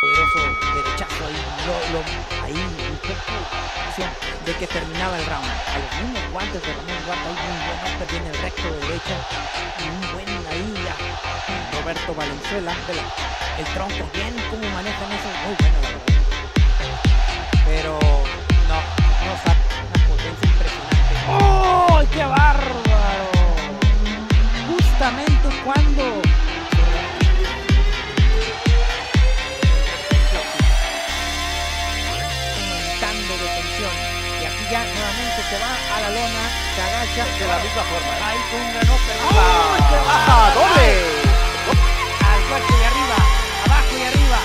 poderoso derechazo ahí, lo, lo, ahí un poco de que terminaba el round. A los guantes de Ramón Guarda ahí muy buen upper viene el recto de derecha y un buen ahí ya Roberto Valenzuela, el tronco bien cómo manejan eso, muy bueno. Pero ya nuevamente se va a la lona, se agacha. De la misma forma. ¿eh? Ahí con un gran upper. ¡Ah! ¡Oh, ¡Ah, doble! Al cuerpo y arriba, abajo y arriba.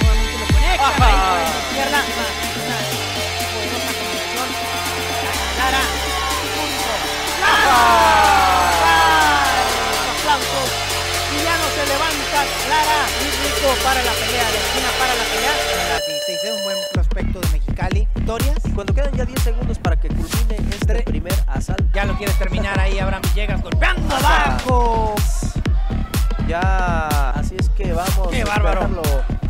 Nuevamente lo conecta. Ajá. Ahí por la izquierda. Una, una poderosa combinación. Lara, punto. ¡Lara! ¡Ay! Aplausos. Y ya no se levanta Lara. Muy rico para la pelea. De esquina para la pelea. En la 16 es un buen prospecto de Mexicali. Victorias. Cuando quedan ya 10 segundos para que culmine este Tre- primer asalto, Ya lo quieres terminar ahí, Abraham Villegas golpeando abajo. ya. Así es que vamos. ¡Qué a bárbaro!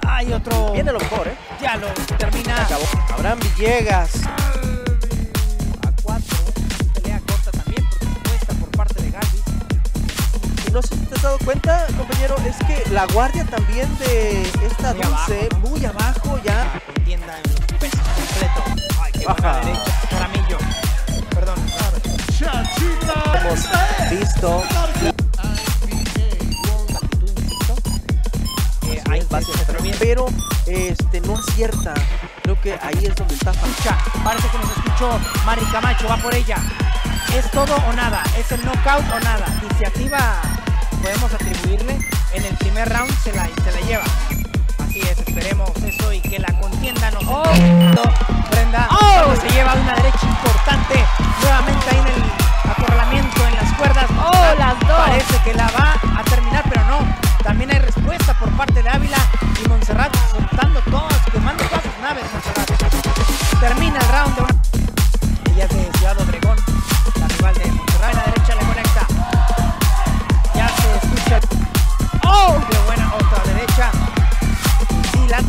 Hay otro. Viene lo mejor, ¿eh? Ya lo termina. Acabó. Abraham Villegas. A 4. Pelea corta también, por supuesto, por parte de Galvis. Y no sé si te has dado cuenta, compañero, es que la guardia también de esta Muy dulce, abajo, ¿no? muy abajo ya. Contienda en los pesos completo. Ay, qué buena Ajá. derecha. Jaramillo. Perdón. Hemos visto. Eh, bien. pero este no acierta. Creo que ahí es donde está. Escucha, parece que nos escuchó Mari Camacho, va por ella. ¿Es todo o nada? ¿Es el knockout o nada? Iniciativa podemos atribuirle. En el primer round se la, se la lleva. Así es, esperemos eso y que la contienda nos Oh. que la va a terminar, pero no. También hay respuesta por parte de Ávila y Montserrat soltando todas, quemando todas sus naves, Montserrat. Termina el round de una... Ella es de Ciudad Obregón, la rival de Montserrat. A la derecha le conecta. Ya se escucha... ¡Oh! ¡Qué buena otra derecha! Y sí, la